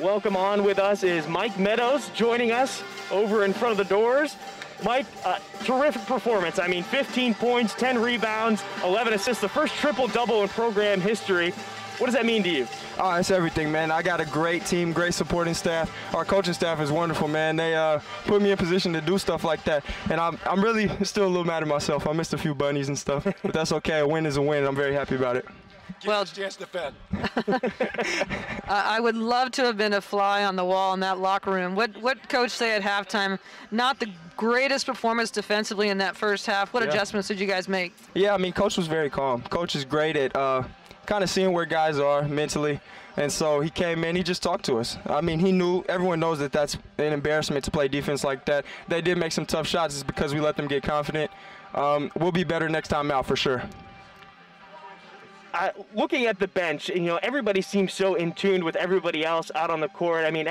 welcome on with us is Mike Meadows joining us over in front of the doors. Mike, uh, terrific performance. I mean, 15 points, 10 rebounds, 11 assists, the first triple double in program history. What does that mean to you? Oh, it's everything, man. I got a great team, great supporting staff. Our coaching staff is wonderful, man. They uh, put me in position to do stuff like that. And I'm, I'm really still a little mad at myself. I missed a few bunnies and stuff, but that's okay. A win is a win. I'm very happy about it. Give well, us a chance to defend. I would love to have been a fly on the wall in that locker room. What what coach say at halftime? Not the greatest performance defensively in that first half. What yeah. adjustments did you guys make? Yeah, I mean, coach was very calm. Coach is great at uh, kind of seeing where guys are mentally. And so he came in, he just talked to us. I mean, he knew, everyone knows that that's an embarrassment to play defense like that. They did make some tough shots, it's because we let them get confident. Um, we'll be better next time out for sure. Looking at the bench, you know, everybody seems so in tune with everybody else out on the court. I mean,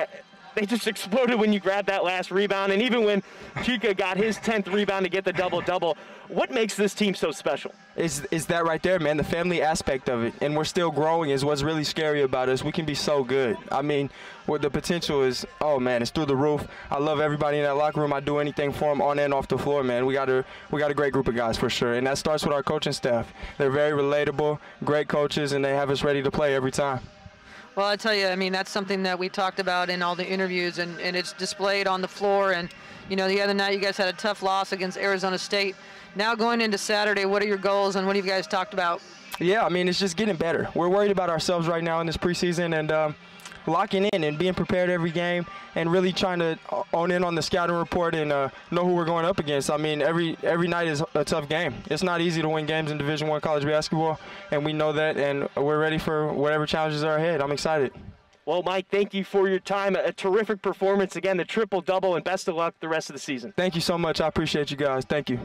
they just exploded when you grabbed that last rebound. And even when Chika got his 10th rebound to get the double double, what makes this team so special? Is, is that right there, man? The family aspect of it. And we're still growing is what's really scary about us. We can be so good. I mean, what the potential is, oh man, it's through the roof. I love everybody in that locker room. I do anything for them on and off the floor, man. We got a we got a great group of guys for sure, and that starts with our coaching staff. They're very relatable, great coaches, and they have us ready to play every time. Well, I tell you, I mean, that's something that we talked about in all the interviews, and, and it's displayed on the floor. And, you know, the other night you guys had a tough loss against Arizona State. Now going into Saturday, what are your goals and what have you guys talked about? Yeah, I mean, it's just getting better. We're worried about ourselves right now in this preseason, and um, locking in and being prepared every game and really trying to own in on the scouting report and uh, know who we're going up against. I mean, every every night is a tough game. It's not easy to win games in Division One college basketball, and we know that, and we're ready for whatever challenges are ahead. I'm excited. Well, Mike, thank you for your time. A terrific performance again, the triple double, and best of luck the rest of the season. Thank you so much. I appreciate you guys. Thank you.